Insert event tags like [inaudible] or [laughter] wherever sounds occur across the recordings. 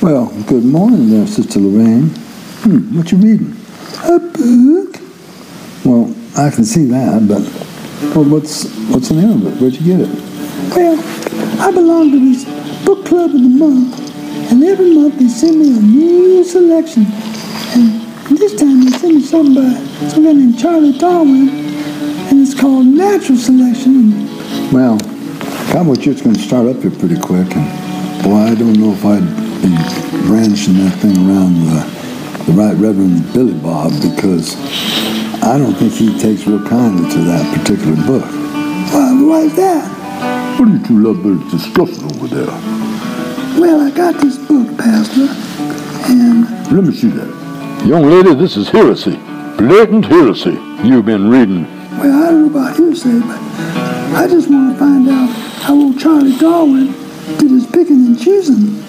Well, good morning there, Sister Lorraine. Hmm, what you reading? A book. Well, I can see that, but well, what's what's the name of it? Where'd you get it? Well, I belong to this book club of the month, and every month they send me a new selection. And this time they sent me something by some guy named Charlie Darwin, and it's called Natural Selection. Well, Cowboy Church going to start up here pretty quick, and boy, I don't know if I'd be branching that thing around the, the Right Reverend Billy Bob because I don't think he takes real kindly to that particular book. Why, why is that? What are you two lovebirds discussing over there? Well, I got this book, Pastor, and Let me see that. Young lady, this is heresy. Blatant heresy you've been reading. well, I don't know about hearsay, but I just want to find out how old Charlie Darwin did his picking and choosing.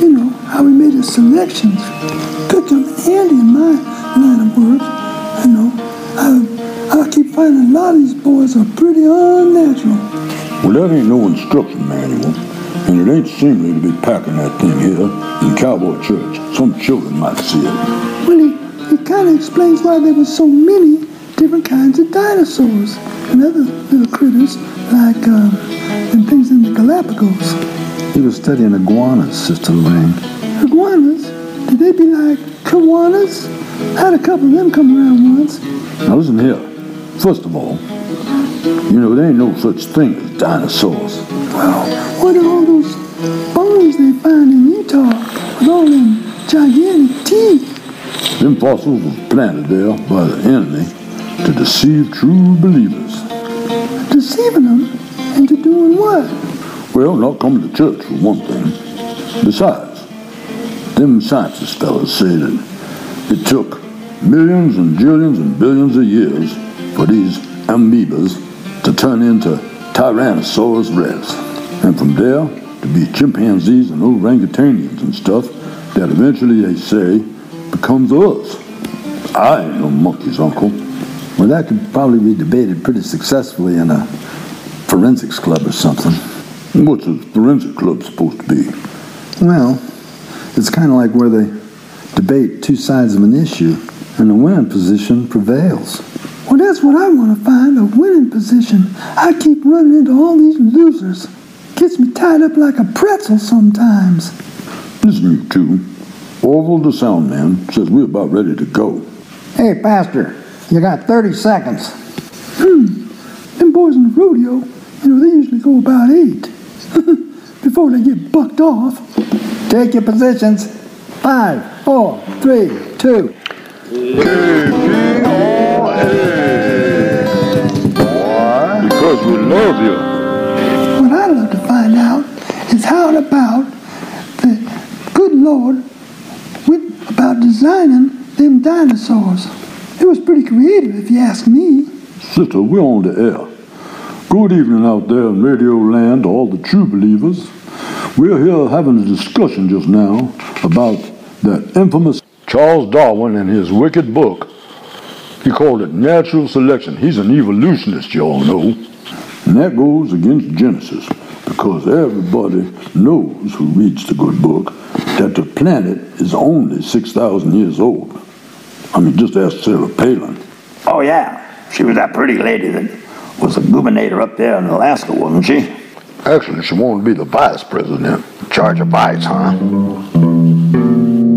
You know, how he made his selections. Could come handy in my line of work. You know, I, I keep finding a lot of these boys are pretty unnatural. Well, that ain't no instruction manual, and it ain't seemly to be packing that thing here in Cowboy Church. Some children might see it. Well, he, he kind of explains why there were so many different kinds of dinosaurs and other little critters like um, them things in the Galapagos. He was studying iguanas, Sister Lorraine. Iguanas? Did they be like? I had a couple of them come around once. Now listen here. First of all, you know, there ain't no such thing as dinosaurs. Well, what are all those bones they find in Utah with all them gigantic teeth? Them fossils was planted there by the enemy to deceive true believers. Deceiving them into doing what? Well, not coming to church for one thing. Besides, them scientist fellas say that it took millions and billions and billions of years for these amoebas to turn into Tyrannosaurus rex. And from there to be chimpanzees and orangutanians and stuff that eventually they say becomes us. I ain't no monkey's uncle. Well, that could probably be debated pretty successfully in a forensics club or something. What's a forensic club supposed to be? Well, it's kind of like where they debate two sides of an issue, and the winning position prevails. Well, that's what I want to find a winning position. I keep running into all these losers. Gets me tied up like a pretzel sometimes. Listen, you two. Orville the sound man says we're about ready to go. Hey, Pastor, you got 30 seconds. Hmm. Them boys in the rodeo, you know, they usually go about eight [laughs] before they get bucked off. Take your positions. Five, four, three, two. Because we love you. What I'd love to find out is how about the good Lord went about designing them dinosaurs. It was pretty creative, if you ask me. Sister, we're on the air. Good evening out there in Radio Land to all the true believers. We're here having a discussion just now about that infamous Charles Darwin and his wicked book. He called it Natural Selection. He's an evolutionist, you all know. And that goes against Genesis because everybody knows who reads the good book that the planet is only 6,000 years old. I mean, just ask Sarah Palin. Oh, yeah. She was that pretty lady that was a gubernator up there in Alaska, wasn't she? Actually, she wanted to be the vice president. Charge of bites, huh?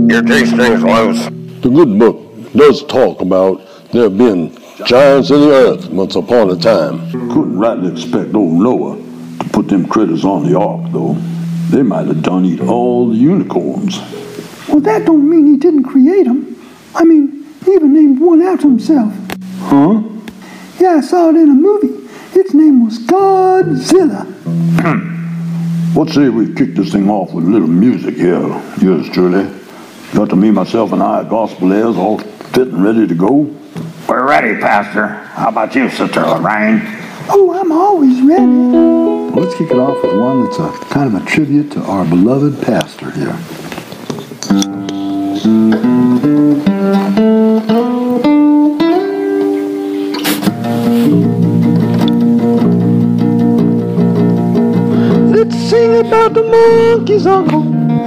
Your G string's loose. The good book does talk about there being giants in the earth once upon a time. Couldn't rightly expect old Noah to put them critters on the ark, though. They might have done eat all the unicorns. Well, that don't mean he didn't create them. I mean, he even named one after himself. Huh? Yeah, I saw it in a movie. Its name was Godzilla. [clears throat] What say we kick this thing off with a little music here? Yours truly. Got to me, myself, and I, gospel airs, all fit and ready to go. We're ready, Pastor. How about you, Sister Lorraine? Oh, I'm always ready. Well, let's kick it off with one that's a kind of a tribute to our beloved pastor here. About the monkeys, Uncle.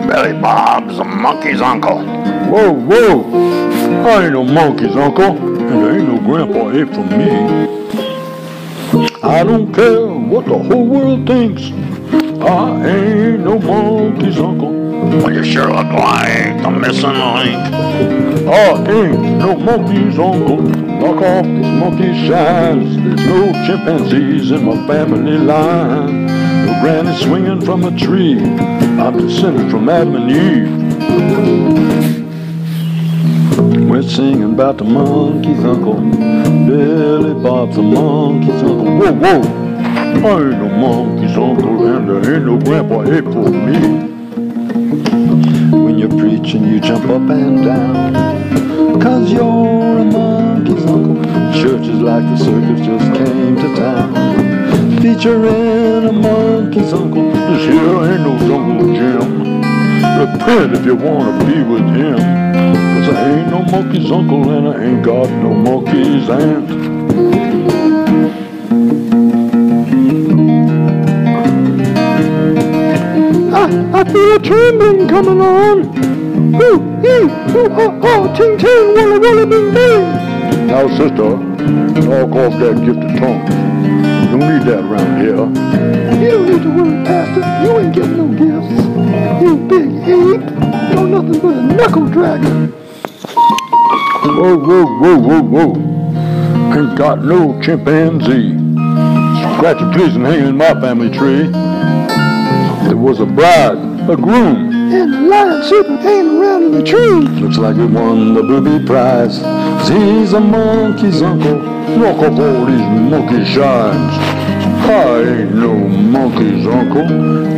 Billy Bob's a monkey's uncle. Whoa, whoa! I ain't no monkey's uncle, and there ain't no grandpa ape for me. I don't care what the whole world thinks. I ain't no monkey's uncle. Well, you sure look like the missing link. I ain't no monkey's uncle. Knock off this monkey shines. There's no chimpanzees in my family line. No granny swinging from a tree. I'm descended from Adam and Eve. We're singing about the monkey's uncle. Billy Bob's the monkey's uncle. Whoa, whoa! I ain't no monkey's uncle, and there ain't no grandpa ape for me. When you're preaching, you jump up and down. Cause you're a monkey's uncle. Churches like the circus just came to town. Featuring a monkey's uncle. This here ain't no jungle gym. Repent if you wanna be with him. Cause I ain't no monkey's uncle and I ain't got no monkey's aunt. I, I feel a trembling coming on. Ooh, ee, ooh, oh, oh, ting, ting, walla, walla, bing, bing. Now, sister, knock off that gifted tongue. You don't need that around here. You don't need to worry, Pastor. You ain't getting no gifts. You big ape. You're nothing but a knuckle dragger. Whoa, whoa, whoa, whoa, whoa. Ain't got no chimpanzee. Scratchy pleasing hanging in my family tree. There was a bride, a groom. And lion serpent hanging around in the tree. Looks like he won the booby prize. 'Cause he's a monkey's uncle. Look off all these monkey shines. I ain't no monkey's uncle.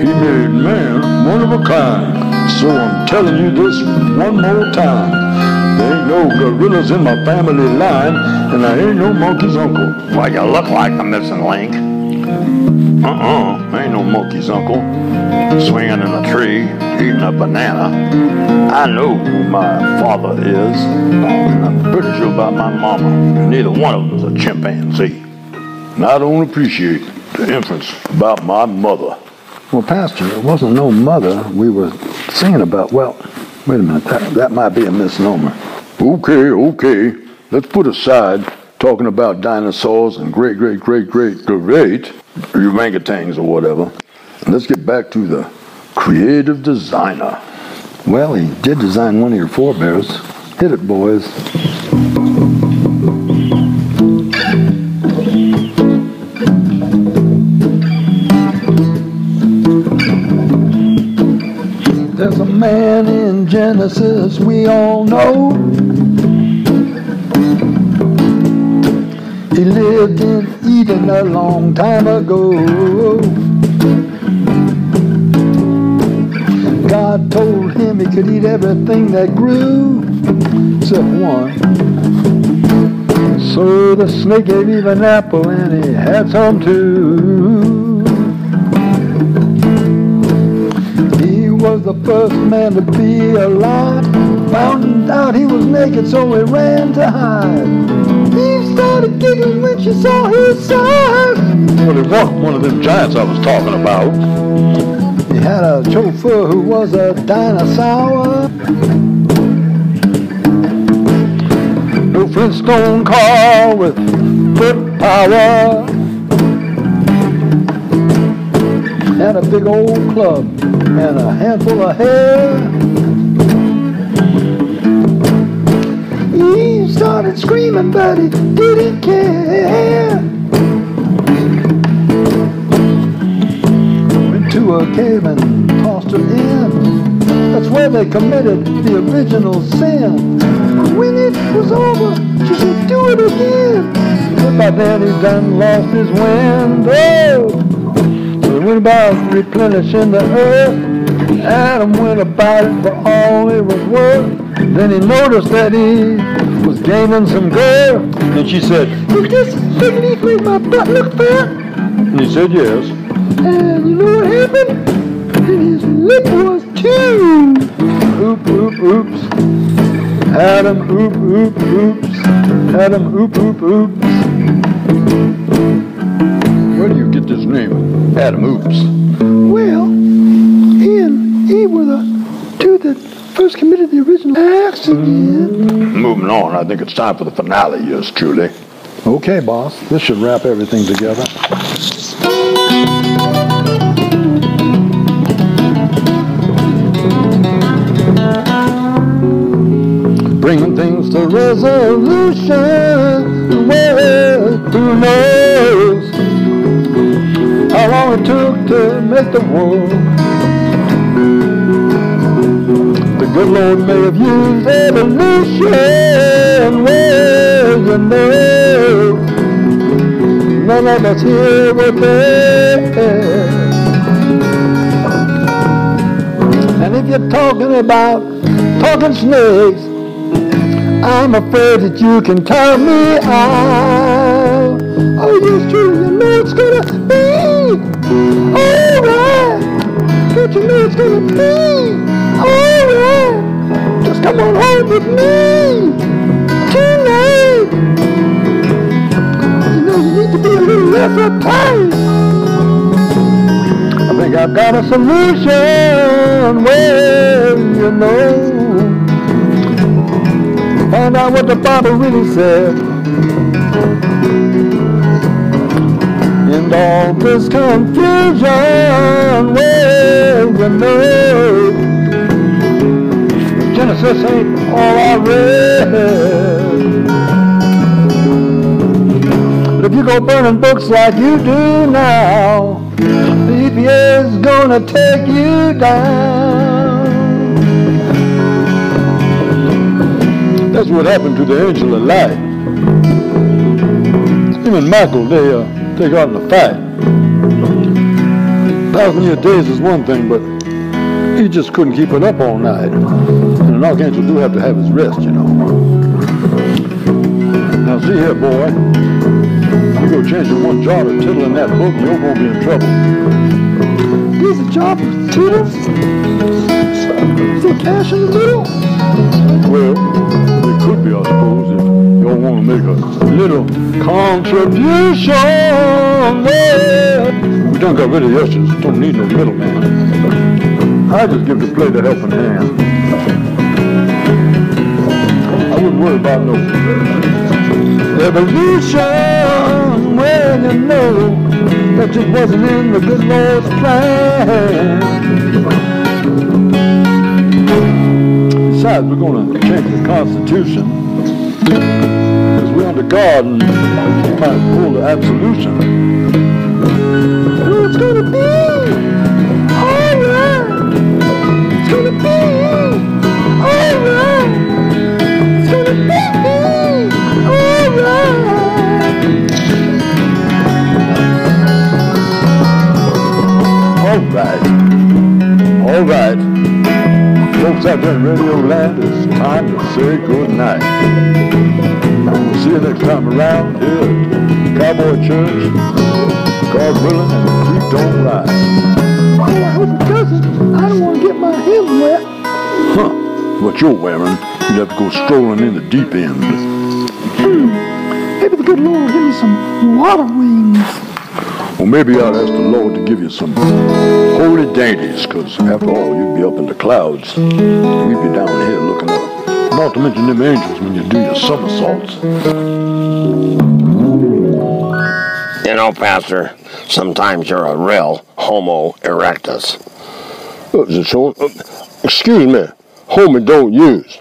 He made man one of a kind. So I'm telling you this one more time. There ain't no gorillas in my family line, and I ain't no monkey's uncle. Well, you look like a missing link. Uh-uh, ain't no monkey's uncle. Swinging in a tree, eating a banana. I know who my father is, and I'm pretty sure about my mama. Neither one of them's a chimpanzee. And I don't appreciate the inference about my mother. Well, Pastor, it wasn't no mother we were singing about. Well, wait a minute. That, that might be a misnomer. Okay, okay. Let's put aside talking about dinosaurs and great, great, great, great, great orangutans or whatever. Let's get back to the creative designer. Well, he did design one of your forebears. Hit it, boys. There's a man in Genesis we all know. He lived in Eden a long time ago. God told him he could eat everything that grew except one. So the snake gave him an apple and he had some too. He was the first man to be alive. Found out he was naked, so he ran to hide. Started giggling when she saw his size. Well, it wasn't one of them giants I was talking about. He had a chauffeur who was a dinosaur. No Flintstone car with foot power. And a big old club and a handful of hair. Started screaming, but he didn't care. Went to a cave and tossed her in. That's where they committed the original sin. When it was over, she said, do it again. But by then he done lost his wind. Oh! So he went about replenishing the earth. Adam went about it for all it was worth. Then he noticed that he was gaining some girth. And she said, Did this big leaf make my butt look fat? and he said yes. And you know what happened? And his lip was too. Oop, oop, oops. Adam, oop, oop, oops. Adam, oop, oop, oops. Where do you get this name? Adam Oops. Well, he and he were the two that first committed the original accident. Moving on, I think it's time for the finale, yours truly. Okay, boss. This should wrap everything together. Bringing things to resolution. Well, who knows how long it took to make the world? Good Lord may have used evolution. Well, you know, none of us here were there. And if you're talking about talking snakes, I'm afraid that you can count me out. Oh, yes, true, you know it's gonna be. Don't you know it's gonna be alright? Just come on home with me tonight. You know you need to be a little less uptight. I think I've got a solution. Well, you know. Find out what the Bible really said. All this confusion, well, you know. Genesis ain't all I read. But if you go burning books like you do now, the EPA is gonna take you down. That's what happened to the angel of light. Him and Michael, they uh, got in a fight. Thousand year days is one thing, but he just couldn't keep it up all night. And an archangel do have to have his rest, you know. Now see here, boy. You go changing one jot or tittle in that book, you're gonna be in trouble. Here's a job for. Is there cash in the middle? Well, it could be, I suppose, if y'all want to make a little contribution. Well, we done got rid of the ushers. Don't need no middleman. I just give the plate a helping hand. I wouldn't worry about no evolution. when you know, that just wasn't in the good Lord's plan. Besides, we're going to change the Constitution. Because we're under God and we might pull the absolution. Oh, it's gonna be Folks out there Radio Land, it's time to say good night. We'll see you next time around here at Cowboy Church. God willing, creek don't rise. Oh, I hope it doesn't. I don't want to get my hem wet. Huh. What you're wearing, you'd have to go strolling in the deep end. Hmm. Maybe the good Lord will give me some water wings. Well, maybe I'll ask the Lord to give you some holy dainties, because after all, you'd be up in the clouds. We'd be down here looking up. Not to mention them angels when you do your somersaults. You know, Pastor, sometimes you're a real Homo erectus. Uh, uh, excuse me, homie don't use.